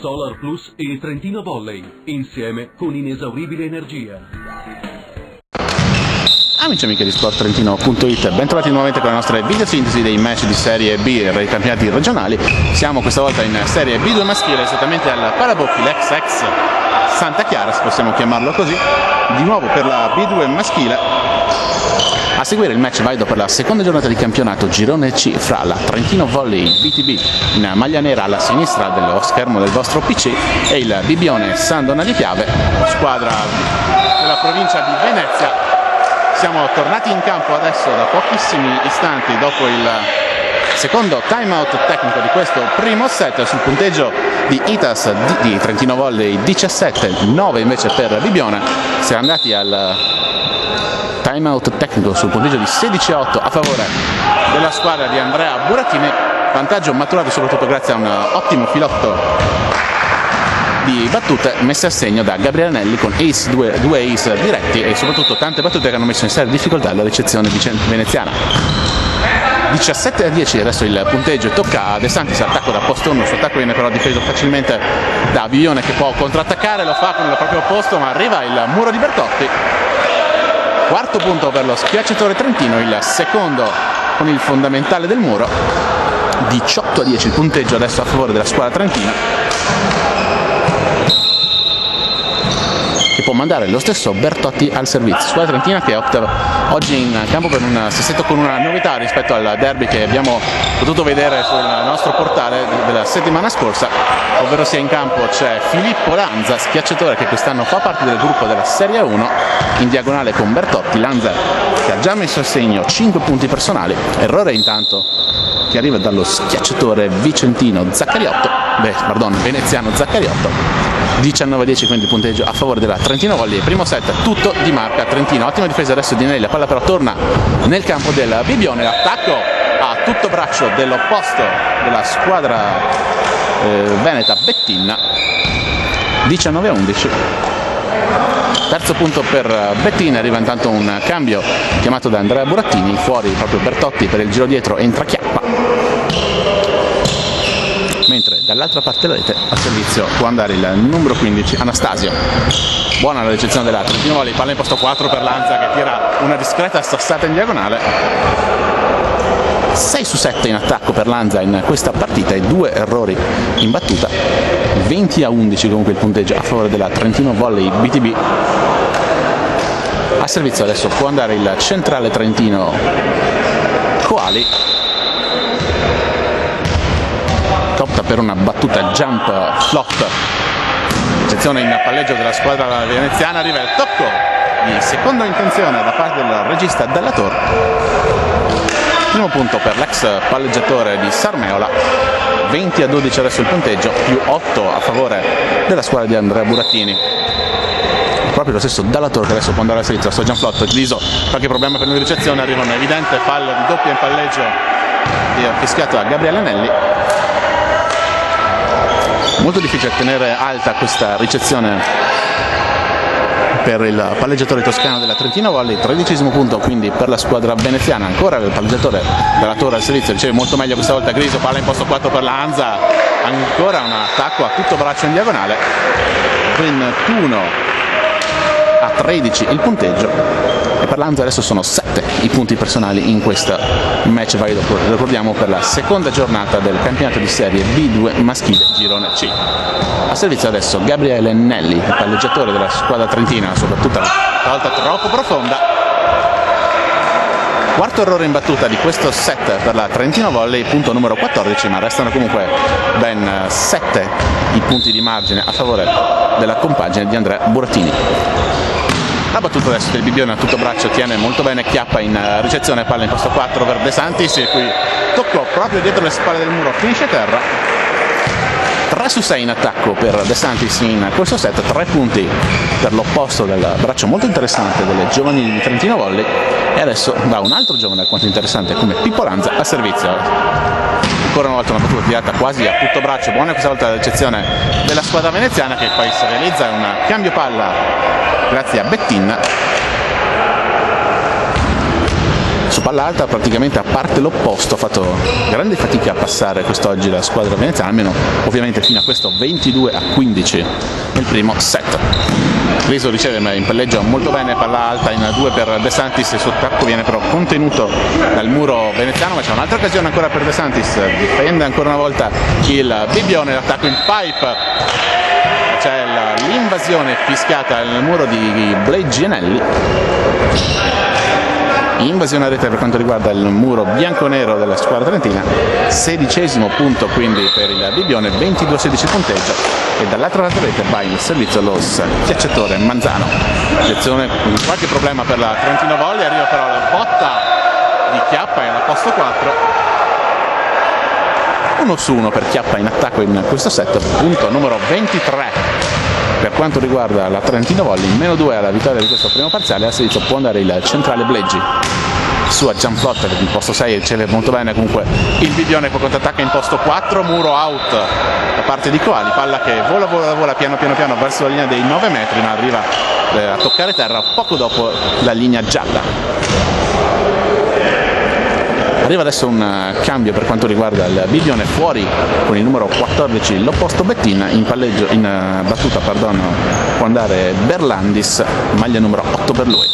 Solar Plus e Trentino Volley, insieme con inesauribile energia. Amici e amiche di sporttrentino.it, ben trovati nuovamente con la nostra videosintesi dei match di Serie B e dei campionati regionali. Siamo questa volta in Serie B2 maschile, esattamente al Parabocchi, l'ex ex Santa Chiara, se possiamo chiamarlo così, di nuovo per la B2 maschile. A seguire il match valido per la seconda giornata di campionato Girone C fra la Trentino Volley BTB in maglia nera alla sinistra dello schermo del vostro PC e il Bibione San Donna di Piave, squadra della provincia di Venezia. Siamo tornati in campo adesso da pochissimi istanti dopo il secondo time out tecnico di questo primo set sul punteggio di Itas di, Trentino Volley 17-9 invece per Bibione. Siamo andati al time out tecnico sul punteggio di 16-8 a favore della squadra di Andrea Burattini, vantaggio maturato soprattutto grazie a un ottimo filotto di battute messe a segno da Gabriele Anelli con ace, due, due ace diretti e soprattutto tante battute che hanno messo in seria difficoltà la ricezione veneziana. 17 a 10 adesso il punteggio tocca a De Santis attacco da post 1 il suo attacco viene però difeso facilmente da Biglione che può contrattaccare lo fa con il proprio posto ma arriva il muro di Bertotti quarto punto per lo schiacciatore trentino il secondo con il fondamentale del muro. 18 a 10 il punteggio adesso a favore della squadra trentina che può mandare lo stesso Bertotti al servizio. Squadra trentina che opta oggi in campo per un sestetto con una novità rispetto al derby che abbiamo potuto vedere sul nostro portale della settimana scorsa, ovvero sia in campo c'è Filippo Lanza, schiacciatore che quest'anno fa parte del gruppo della Serie 1, in diagonale con Bertotti, Lanza che ha già messo a segno 5 punti personali, errore intanto che arriva dallo schiacciatore vicentino Zaccariotto, beh, pardon, veneziano Zaccariotto 19-10 quindi il punteggio a favore della Trentino Volley. Primo set tutto di marca Trentino. Ottima difesa adesso di Nelly. La palla però torna nel campo del Bibione. L'attacco a tutto braccio dell'opposto della squadra eh, veneta Bettina 19-11 terzo punto per Bettina arriva intanto un cambio chiamato da Andrea Burattini. Fuori proprio Bertotti per il giro dietro. Entra Chiappa mentre dall'altra parte della rete a servizio può andare il numero 15 Anastasio. Buona la ricezione della Trentino Volley, palla in posto 4 per Lanza che tira una discreta stossata in diagonale. 6 su 7 in attacco per Lanza in questa partita e due errori in battuta. 20 a 11 comunque il punteggio a favore della Trentino Volley BTB. A servizio adesso può andare il centrale trentino Coali opta per una battuta jump flop eccezione in palleggio della squadra veneziana arriva il tocco di seconda intenzione da parte del regista Della Torre. Primo punto per l'ex palleggiatore di Sarmeola. 20 a 12 adesso il punteggio più 8 a favore della squadra di Andrea Burattini. Proprio lo stesso Dalla Torre che adesso può andare a sinistra sto Gianflotto Gliso qualche problema per la ricezione arriva un evidente fallo di doppia in palleggio fischiato da Gabriele Anelli molto difficile tenere alta questa ricezione per il palleggiatore toscano della Trentino Volley, tredicesimo punto quindi per la squadra veneziana, ancora il palleggiatore della Torre al servizio, riceve molto meglio questa volta Griso, palla in posto 4 per la Anza, ancora un attacco a tutto braccio in diagonale, 21 a 13 il punteggio per l'Anza adesso sono 7 i punti personali in questo match valido, ricordiamo per la seconda giornata del campionato di serie B2 maschile girone C. A servizio adesso Gabriele Nelli, palleggiatore della squadra trentina, soprattutto una volta troppo profonda. Quarto errore in battuta di questo set per la Trentino Volley, punto numero 14, ma restano comunque ben 7 i punti di margine a favore della compagine di Andrea Burattini. La battuta adesso del Bibione a tutto braccio tiene molto bene Chiappa in eh, ricezione, palla in posto 4 per De Santis e qui toccò proprio dietro le spalle del muro, finisce terra. 3 su 6 in attacco per De Santis in questo set, 3 punti per l'opposto del braccio molto interessante delle giovanili di Trentino Volley e adesso va un altro giovane alquanto interessante come Pippo Lanza a servizio ancora una volta una battuta tirata quasi a tutto braccio. Buona questa volta la ricezione della squadra veneziana che poi si realizza un cambio palla. Grazie a Bettin su palla alta praticamente a parte l'opposto, ha fatto grande fatica a passare quest'oggi la squadra veneziana, almeno ovviamente fino a questo 22 a 15 nel primo set. Riso riceve in palleggio molto bene, palla alta in due per De Santis, il suo attacco viene però contenuto dal muro veneziano, ma c'è un'altra occasione ancora per De Santis, difende ancora una volta il Bibione, l'attacco in pipe, c'è l'invasione fischiata nel muro di Blake Gianelli invasione a rete per quanto riguarda il muro bianco-nero della squadra trentina, sedicesimo punto quindi per il Bibione, 22-16 punteggio. E dall'altra lato rete va in servizio lo schiacciatore Manzano. Attenzione, qualche problema per la Trentino Volley, arriva però la botta di Chiappa in posto 4 1 su 1 per Chiappa in attacco in questo set, punto numero 23 per quanto riguarda la Trentino Volley, meno 2 alla vittoria di questo primo parziale, a servizio può andare il centrale Bleggi. Su a jump flot in posto 6 riceve molto bene. Comunque il Bibione poi contrattacca in posto 4 muro out da parte di Coali. Palla che vola vola vola piano piano piano verso la linea dei 9 metri ma arriva eh, a toccare terra poco dopo la linea gialla Arriva adesso un eh, cambio per quanto riguarda il Bibione fuori con il numero 14 l'opposto Bettin, in, palleggio, in eh, battuta pardon, può andare Berlandis, maglia numero 8 per lui.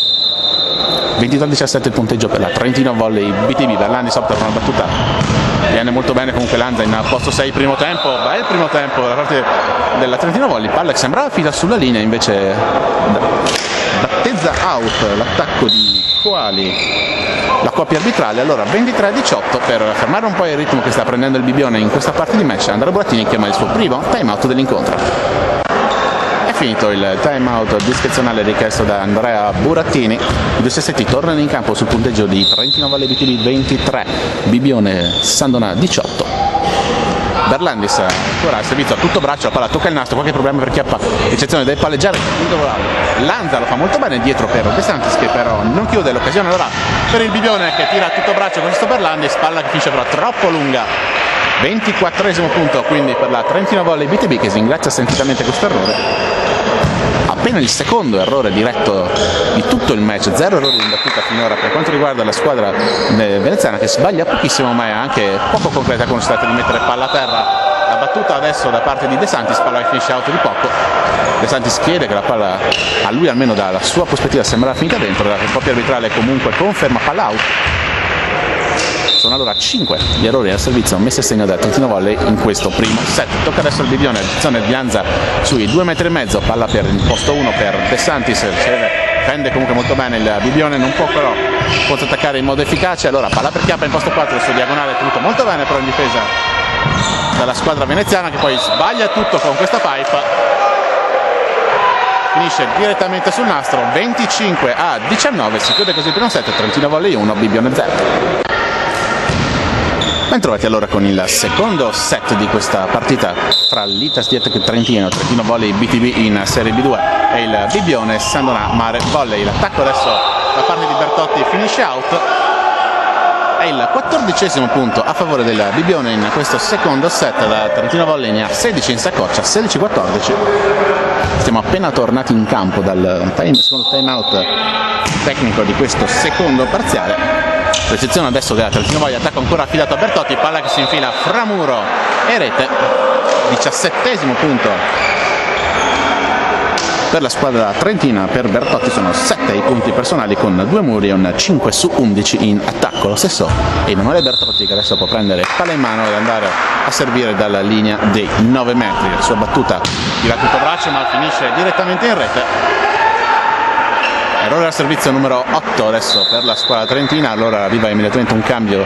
22-17 il punteggio per la Trentino Volley BTV, Berlandis opta per una battuta viene molto bene comunque Lanza in posto 6 primo tempo, bel primo tempo da parte della Trentino Volley, palla che sembrava fila sulla linea invece battezza out l'attacco di Coali la coppia arbitrale. Allora 23-18 per fermare un po' il ritmo che sta prendendo il Bibione in questa parte di match. Andrea Burattini chiama il suo primo time out dell'incontro. È finito il time out discrezionale richiesto da Andrea Burattini. I due sessetti tornano in campo sul punteggio di Trentino Valle BTV 23, Bibione Sandona 18. Berlandis ancora al servizio a tutto braccio, la palla tocca il nastro, qualche problema per Chiappa, eccezione del palleggiare, Lanza lo fa molto bene dietro per De Santis che però non chiude l'occasione, allora per il Bibione che tira a tutto braccio con questo Berlandis, palla che finisce però troppo lunga. 24 punto quindi per la Trentino Volley BTB che si ingrazia sentitamente questo errore appena il secondo errore diretto di tutto il match, zero errori in battuta finora per quanto riguarda la squadra veneziana che sbaglia pochissimo ma è anche poco concreta con stato di mettere palla a terra. La battuta adesso da parte di De Santis, palla che finisce out di poco. De Santis chiede che la palla a lui almeno dalla sua prospettiva sembrava finita dentro, la coppia arbitrale comunque conferma palla out sono allora 5 gli errori al servizio messi a segno da Trentino Volley in questo primo set. Tocca adesso il Bibione, zona di Bianza sui 2 metri e mezzo, palla per il posto 1 per De Santis, prende comunque molto bene il Bibione, non può però attaccare in modo efficace, allora palla per Chiappa in posto 4 su diagonale, tenuto molto bene però in difesa dalla squadra veneziana che poi sbaglia tutto con questa pipe finisce direttamente sul nastro 25 a 19 si chiude così il primo set Trentino Volley 1 Bibione 0 Bentrovati allora con il secondo set di questa partita fra l'Itas Dietek Trentino, Trentino Volley BTV in Serie B2 e il Bibione Sandona Mare Volley. L'attacco adesso da parte di Bertotti finisce out. È il quattordicesimo punto a favore del Bibione in questo secondo set da Trentino Volley ha 16 in saccoccia, 16-14. Siamo appena tornati in campo dal time, secondo time out tecnico di questo secondo parziale Recezione adesso della Trentino Voglia, attacco ancora affidato a Bertotti, palla che si infila fra muro e rete, diciassettesimo punto per la squadra trentina, per Bertotti sono 7 i punti personali con due muri e un 5 su 11 in attacco, lo stesso Emanuele Bertotti che adesso può prendere palla in mano ed andare a servire dalla linea dei 9 metri, la sua battuta tira tutto braccio ma finisce direttamente in rete errore al servizio numero 8 adesso per la squadra trentina, allora arriva immediatamente un cambio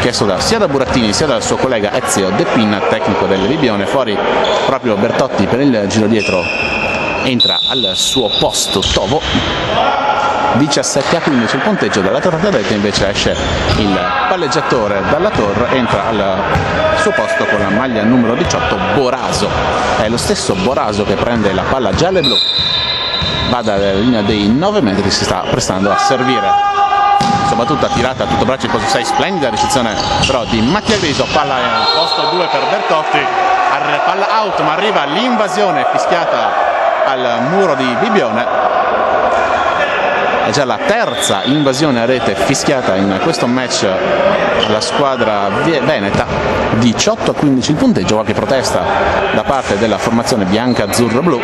chiesto da, sia da Burattini sia dal suo collega Ezio De Pin, tecnico del Bibione, fuori proprio Bertotti per il giro dietro, entra al suo posto Tovo. 17 a 15 il punteggio. Dall'altra parte rete invece esce il palleggiatore dalla torre. Entra al suo posto con la maglia numero 18 Boraso. È lo stesso Boraso che prende la palla gialla e blu va dalla linea dei 9 metri si sta prestando a servire. Soprattutto tirata a tutto braccio in 6 splendida ricezione però di Mattia Griso palla in posto 2 per Bertotti palla out ma arriva l'invasione fischiata al muro di Bibione. È già la terza invasione a rete fischiata in questo match alla squadra veneta. 18 a 15 il punteggio qualche protesta da parte della formazione bianca azzurro blu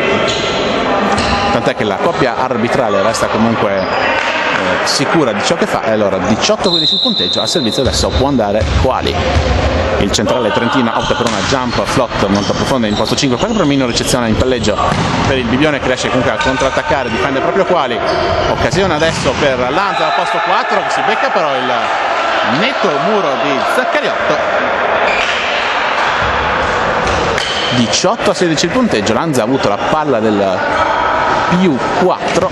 tant'è che la coppia arbitrale resta comunque eh, sicura di ciò che fa e allora 18-15 il punteggio al servizio adesso può andare Quali? Il centrale Trentina opta per una jump flot molto profonda in posto 5 qualche Promino ricezione in palleggio per il Bibione che riesce comunque a contrattaccare difende proprio Quali. Occasione adesso per Lanza al posto 4 che si becca però il netto muro di Zaccariotto. 18 a 16 il punteggio Lanza ha avuto la palla del più 4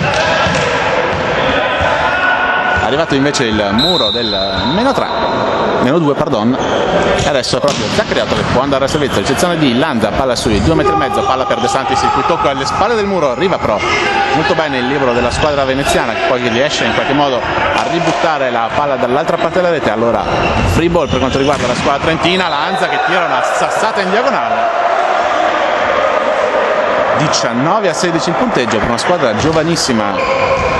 è arrivato invece il muro del meno 3 meno 2 pardon. E adesso proprio Zaccriotto che può andare a servizio. Ricezione di Lanza palla sui 2 metri e mezzo palla per De Santis il cui tocco alle spalle del muro arriva però molto bene il libro della squadra veneziana che poi riesce in qualche modo a ributtare la palla dall'altra parte della rete. Allora free ball per quanto riguarda la squadra trentina Lanza che tira una sassata in diagonale 19 a 16 il punteggio per una squadra giovanissima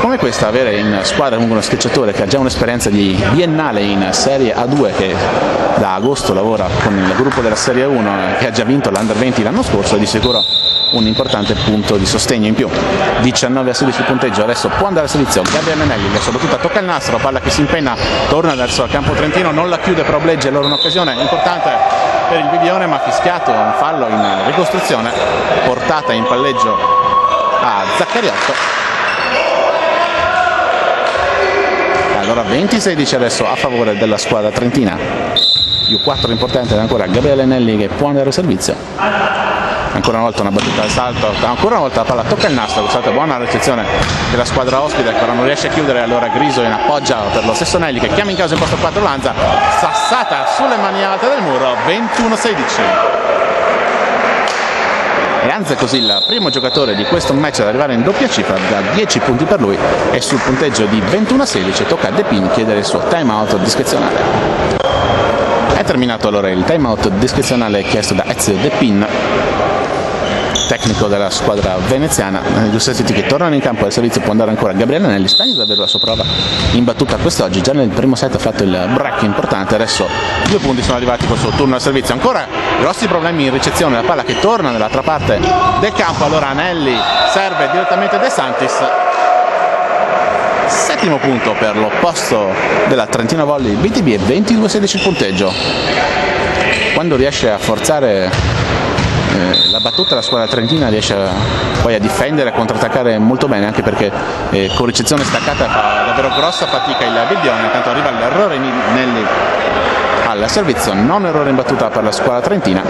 come questa avere in squadra comunque uno schiacciatore che ha già un'esperienza di biennale in Serie A2 che da agosto lavora con il gruppo della Serie 1 che ha già vinto l'Under 20 l'anno scorso è di sicuro un importante punto di sostegno in più. 19 a 16 il punteggio adesso può andare a servizio Gabriele Menelli sua battuta tocca il nastro palla che si impenna torna verso il campo trentino non la chiude però Blegge allora un'occasione importante per il Bibione ma fischiato un fallo in ricostruzione portata in palleggio a Zaccariotto. Allora 20-16 adesso a favore della squadra trentina. Più 4 importante ancora. Gabriele Nelli che può andare a servizio ancora una volta una battuta al salto, ancora una volta la palla tocca il nastro, questa buona recezione della squadra ospite, però non riesce a chiudere, allora Griso in appoggia per lo stesso Nelli che chiama in casa in posto 4 Lanza, sassata sulle mani alte del muro, 21-16 e Anza è così il primo giocatore di questo match ad arrivare in doppia cifra da 10 punti per lui e sul punteggio di 21-16 tocca a De Pin chiedere il suo time out discrezionale. È terminato allora il time out discrezionale chiesto da Ezio De Pin tecnico della squadra veneziana, i due servizi che tornano in campo al servizio può andare ancora. Gabriele Nelli, Stagni davvero la sua prova in battuta quest'oggi, già nel primo set ha fatto il break importante, adesso due punti sono arrivati suo turno al servizio, ancora grossi problemi in ricezione, la palla che torna nell'altra parte del campo, allora Nelli serve direttamente De Santis, settimo punto per l'opposto della Trentino Volley BTB e 22-16 il punteggio. Quando riesce a forzare eh, la battuta la squadra trentina riesce a, poi a difendere a contrattaccare molto bene anche perché eh, con ricezione staccata fa davvero grossa fatica il Bibione intanto arriva l'errore Nelli al servizio. Non errore in battuta per la squadra trentina.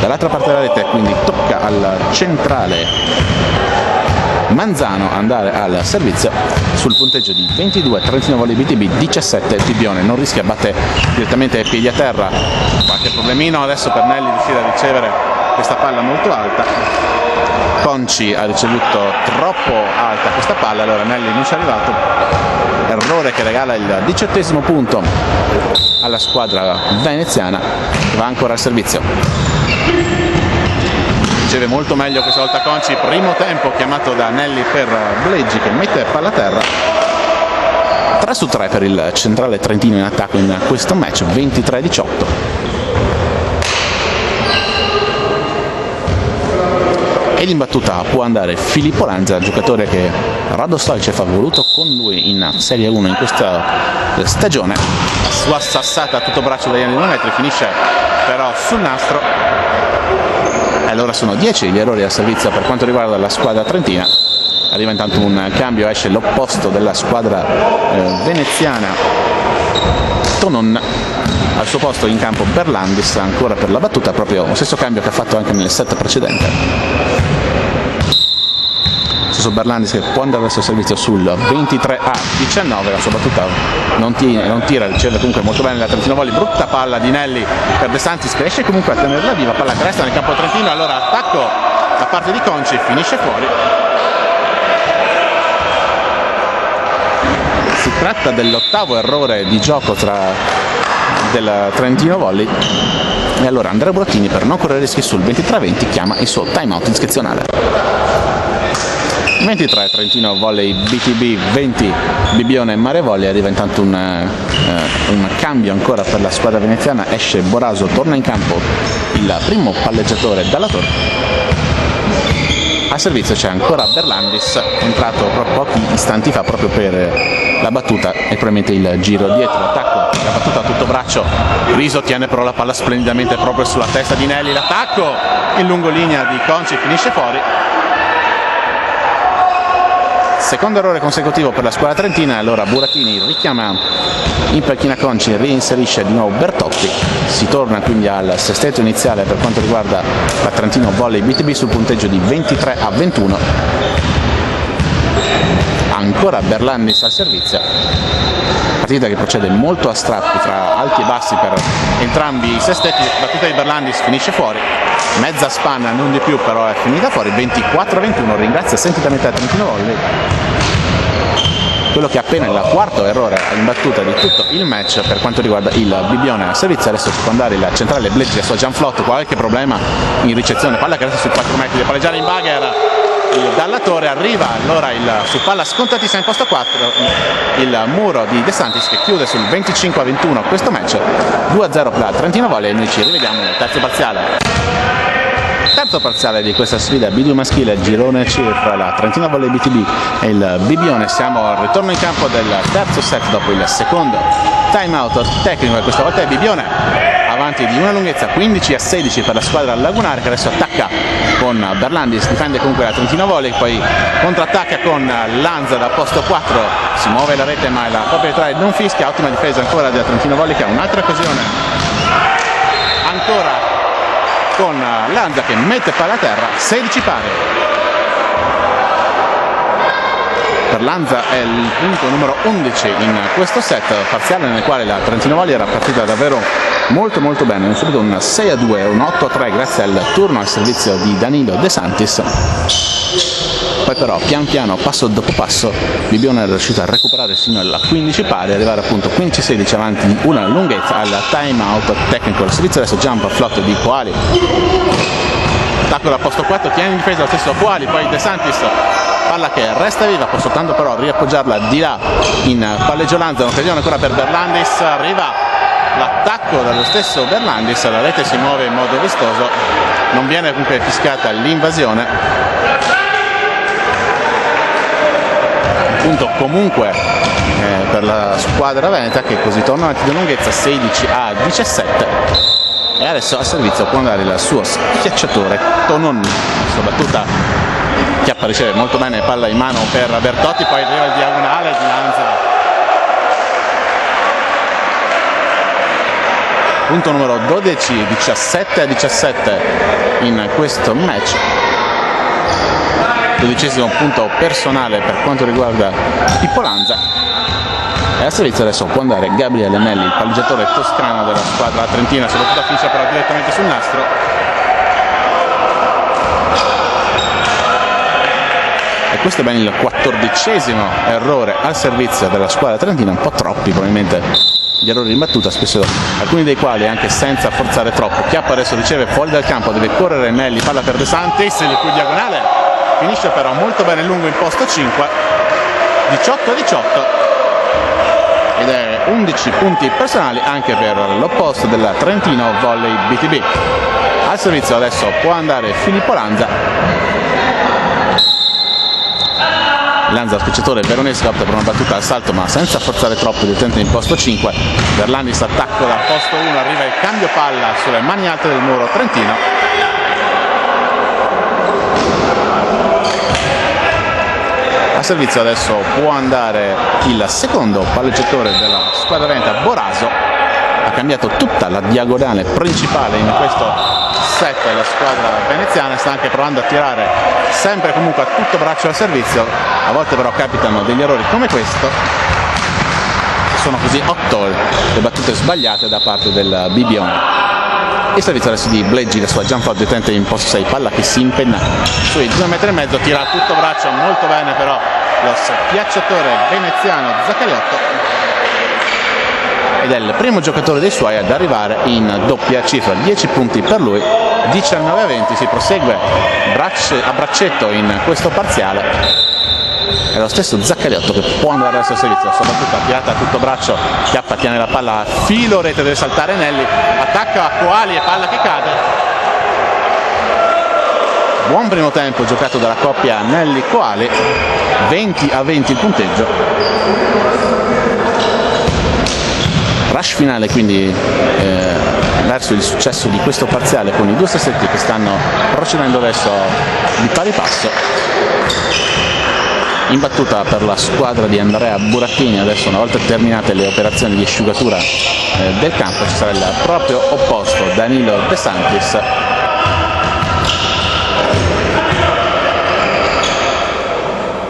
Dall'altra parte della rete quindi tocca al centrale Manzano andare al servizio sul punteggio di 22 Trentino Volley BTB 17 Tibione. Non rischia batte direttamente piedi a terra. Qualche problemino adesso per Nelli riuscire a ricevere questa palla molto alta. Conci ha ricevuto troppo alta questa palla allora Nelli non ci è arrivato. Errore che regala il diciottesimo punto alla squadra veneziana che va ancora al servizio riceve molto meglio questa volta Conci, primo tempo chiamato da Nelli per Bleggi che mette palla a terra. 3 su 3 per il centrale trentino in attacco in questo match 23-18 ed in battuta può andare Filippo Lanza, giocatore che Rado Stoicev ha voluto con lui in Serie 1 in questa stagione. Sua sassata a tutto braccio dagli anni 2 metri finisce però sul nastro allora sono 10 gli errori a servizio per quanto riguarda la squadra trentina. Arriva intanto un cambio esce l'opposto della squadra eh, veneziana. Tonon al suo posto in campo Berlandis ancora per la battuta proprio lo stesso cambio che ha fatto anche nel set precedente stesso Berlandis che può andare verso il servizio sul 23 a 19 la sua battuta non tira, non tira riceve comunque molto bene la Trentino Volley. Brutta palla di Nelli per De Santis che riesce comunque a tenerla viva. Palla che resta nel campo trentino allora attacco da parte di Conci finisce fuori. Si tratta dell'ottavo errore di gioco tra del Trentino Volley. E allora Andrea Brottini per non correre rischi sul 23-20 chiama il suo time out discrezionale 23 Trentino volley BTB 20 Bibione Mare Volley arriva intanto un, eh, un cambio ancora per la squadra veneziana. Esce Boraso torna in campo il primo palleggiatore dalla torre. A servizio c'è ancora Berlandis entrato pochi istanti fa proprio per la battuta e probabilmente il giro dietro. L'attacco la battuta a tutto braccio. Riso tiene però la palla splendidamente proprio sulla testa di Nelli l'attacco in lungolinea di Conci finisce fuori secondo errore consecutivo per la squadra trentina allora Burattini richiama in panchina Conci reinserisce di nuovo Bertotti si torna quindi al sestetto iniziale per quanto riguarda la Trentino Volley BTB sul punteggio di 23 a 21 ancora Berlandis al servizio. Partita che procede molto a strappi fra alti e bassi per entrambi i sestetti. Battuta di Berlandis finisce fuori. Mezza spanna non di più però è finita fuori. 24 a 21 ringrazia sentitamente la Trentino Volley. Quello che è appena il quarto errore in battuta di tutto il match per quanto riguarda il Bibione a servizio. Adesso può andare il centrale Bleggi su Gianflotto qualche problema in ricezione. Palla che resta sui 4 metri di palleggiare in Bagher dalla torre arriva allora il, su palla scontatissima in posto 4 il muro di De Santis che chiude sul 25 a 21 questo match. 2 a 0 per la Trentino Volley e noi ci rivediamo nel terzo parziale. Terzo parziale di questa sfida B2 maschile girone C fra la Trentino Volley BTB e il Bibione siamo al ritorno in campo del terzo set dopo il secondo. Time out tecnico e questa volta è Bibione avanti di una lunghezza 15 a 16 per la squadra lagunare che adesso attacca con Berlandis difende comunque la Trentino Volley poi contrattacca con Lanza da posto 4 si muove la rete ma la proprietà non fischia ottima difesa ancora della Trentino Volley che ha un'altra occasione ancora con Lanza che mette palla a terra 16 pari. Per Lanza è il punto numero 11 in questo set parziale nel quale la Trentino Volley era partita davvero molto molto bene. Subito un 6 a 2 un 8 a 3 grazie al turno al servizio di Danilo De Santis. Poi però pian piano passo dopo passo Bibione è riuscito a recuperare fino alla 15 pari arrivare appunto 15-16 avanti di una lunghezza al time out tecnico il servizio. Adesso jump flotto di Coali attacco da posto 4 tiene in difesa lo stesso Coali poi De Santis palla che resta viva può soltanto però riappoggiarla di là in palleggiolanza un'occasione ancora per Berlandis arriva l'attacco dallo stesso Berlandis la rete si muove in modo vistoso non viene comunque fiscata l'invasione. Punto comunque eh, per la squadra veneta che così torna avanti di lunghezza 16 a 17 e adesso a servizio può andare il suo schiacciatore Tonon. Questa battuta chiappa riceve molto bene palla in mano per Bertotti poi arriva il diagonale di punto numero 12 17 a 17 in questo match. Dodicesimo punto personale per quanto riguarda Pippo Lanza e a servizio adesso può andare Gabriele Nelli, il palleggiatore toscano della squadra trentina, soprattutto finisce però direttamente sul nastro. E questo è ben il quattordicesimo errore al servizio della squadra trentina, un po' troppi probabilmente gli errori in battuta, spesso alcuni dei quali anche senza forzare troppo. Chiappa adesso riceve fuori dal campo, deve correre Nelli, palla per De Santis, il cui diagonale finisce però molto bene lungo in posto 5 18 18 ed è 11 punti personali anche per l'opposto della Trentino Volley BTB al servizio adesso può andare Filippo Lanza Lanza spicciatore veronesco opta per una battuta al salto ma senza forzare troppo direttamente in posto 5 Berlandis attacco da posto 1 arriva il cambio palla sulle mani alte del muro Trentino. A servizio adesso può andare il secondo palleggiatore della squadra venta Boraso. Ha cambiato tutta la diagonale principale in questo set la squadra veneziana sta anche provando a tirare sempre comunque a tutto braccio al servizio. A volte però capitano degli errori come questo sono così otto le battute sbagliate da parte del Bibione il servizio adesso di Bleggi, la sua jump out detente in posto 6, palla che si impenna sui 2 metri e mezzo, tira tutto braccio molto bene però lo schiacciatore veneziano Zaccariotto ed è il primo giocatore dei suoi ad arrivare in doppia cifra, 10 punti per lui, 19 a 20 si prosegue a braccetto in questo parziale. È lo stesso Zaccariotto che può andare verso il servizio soprattutto tirata a tutto braccio Chiappa tiene la palla a filo rete deve saltare Nelli attacca a Coali e palla che cade. Buon primo tempo giocato dalla coppia Nelli Coali 20 a 20 il punteggio rush finale quindi eh, verso il successo di questo parziale con i due sassetti che stanno procedendo adesso di pari passo. In battuta per la squadra di Andrea Burattini adesso una volta terminate le operazioni di asciugatura eh, del campo ci sarà il proprio opposto Danilo De Santis.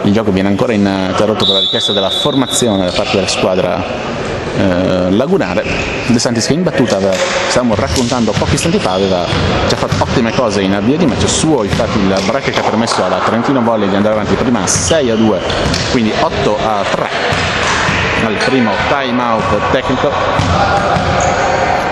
Il gioco viene ancora interrotto per la richiesta della formazione da parte della squadra eh, lagunare De Santis che in battuta aveva, stavamo raccontando pochi istanti fa aveva già fatto ottime cose in avvio di match suo infatti il break che ha permesso alla Trentino Volley di andare avanti prima 6 a 2 quindi 8 a 3 al primo time out tecnico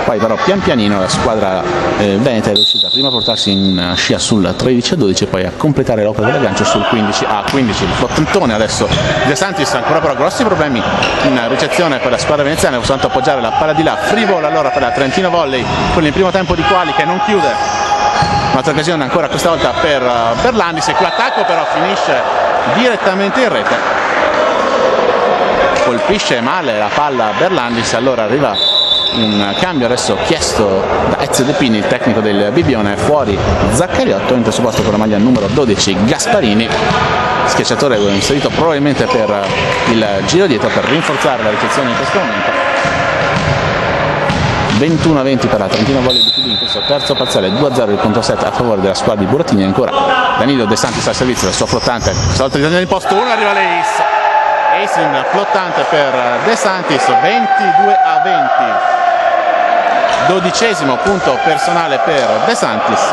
poi però pian pianino la squadra eh, veneta è riuscita prima a portarsi in scia sul 13 a 12 e poi a completare l'opera dell'aggancio sul 15 a 15 il flottantone adesso De Santis ancora però grossi problemi in ricezione per la squadra veneziana soltanto appoggiare la palla di là. Frivola allora per la Trentino Volley con il primo tempo di Quali che non chiude. Un'altra occasione ancora questa volta per, per Landis e qui l'attacco però finisce direttamente in rete. Colpisce male la palla Berlandis allora arriva un cambio. Adesso chiesto da Ezio De Pini, il tecnico del Bibione, fuori Zaccariotto, entra su posto con la maglia numero 12 Gasparini, schiacciatore inserito probabilmente per il giro dietro per rinforzare la ricezione in questo momento. 21 a 20 per la Trentino Volley BTB in questo terzo parziale 2 a 0 il conto set a favore della squadra di Burattini ancora Danilo De Santis al servizio del suo flottante. Stavolta di posto 1 arriva Leis Racing flottante per De Santis 22 a 20 dodicesimo punto personale per De Santis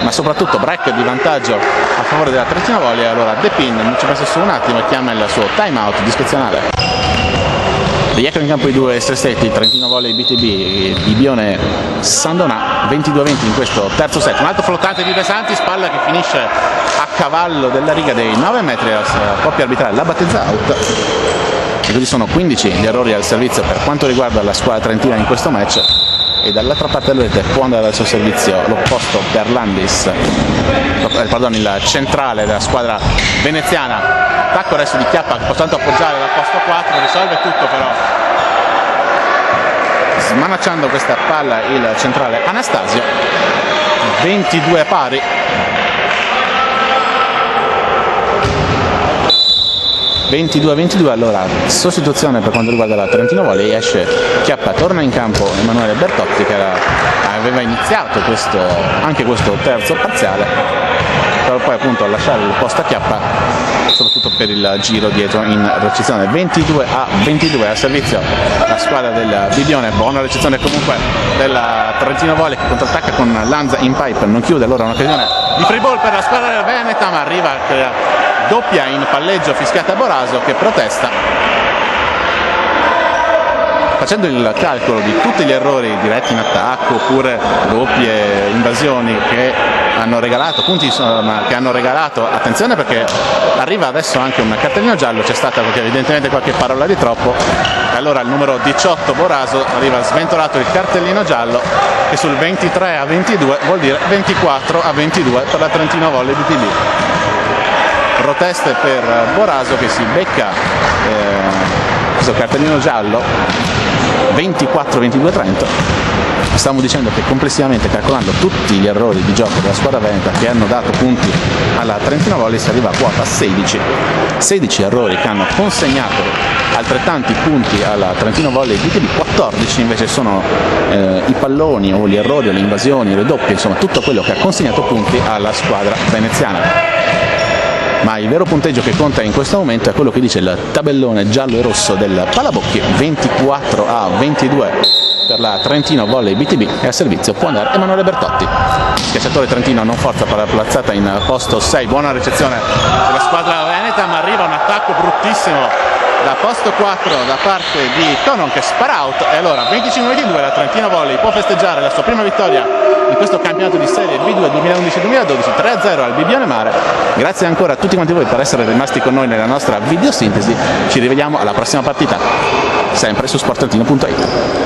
ma soprattutto break di vantaggio a favore della Trentina Voglia. Allora De Pin non ci pensa su un attimo e chiama il suo time out discrezionale Riecco in campo i due stretti, Trentino Volley BTB, Bibione Sandonà, 22-20 in questo terzo set. Un altro flottante di De Santi, spalla che finisce a cavallo della riga dei 9 metri, la coppia arbitrale la battezza out. E così sono 15 gli errori al servizio per quanto riguarda la squadra trentina in questo match e dall'altra parte della rete può andare al suo servizio l'opposto Berlandis, eh, pardon, il centrale della squadra veneziana. Attacco adesso di Chiappa che può tanto appoggiare dal posto 4, risolve tutto però smanacciando questa palla il centrale Anastasio. 22 pari. 22-22 allora sostituzione per quanto riguarda la Trentino Volley esce Chiappa torna in campo Emanuele Bertotti che era, aveva iniziato questo, anche questo terzo parziale per poi appunto lasciare il posto a Chiappa soprattutto per il giro dietro in recezione 22 a 22 a servizio la squadra del Bibione buona recezione comunque della Trentino Volley che contrattacca con Lanza in pipe non chiude allora un'occasione di free ball per la squadra del Veneta ma arriva doppia in palleggio fischiata a Boraso che protesta facendo il calcolo di tutti gli errori diretti in attacco oppure doppie invasioni che hanno regalato punti insomma, che hanno regalato attenzione perché arriva adesso anche un cartellino giallo c'è stata evidentemente qualche parola di troppo. E allora il numero 18 Boraso arriva sventolato il cartellino giallo che sul 23 a 22 vuol dire 24 a 22 per la Trentino Volley BTB proteste per Boraso che si becca eh, questo cartellino giallo 24-22-30 stiamo dicendo che complessivamente calcolando tutti gli errori di gioco della squadra veneta che hanno dato punti alla Trentino Volley si arriva a quota 16 16 errori che hanno consegnato altrettanti punti alla Trentino Volley BTB 14 invece sono eh, i palloni o gli errori o le invasioni le doppie insomma tutto quello che ha consegnato punti alla squadra veneziana ma il vero punteggio che conta in questo momento è quello che dice il tabellone giallo e rosso del Palabocchi 24 a 22 per la Trentino Volley BTB e al servizio può andare Emanuele Bertotti. Schiacciatore Trentino non forza per la plazzata in posto 6, buona ricezione della squadra veneta ma arriva un attacco bruttissimo da posto 4 da parte di Tonon che spara out. E allora 25-22 la Trentino Volley può festeggiare la sua prima vittoria in questo campionato di serie B2 2011-2012 3-0 al Bibione Mare. Grazie ancora a tutti quanti voi per essere rimasti con noi nella nostra videosintesi. Ci rivediamo alla prossima partita sempre su sportantino.it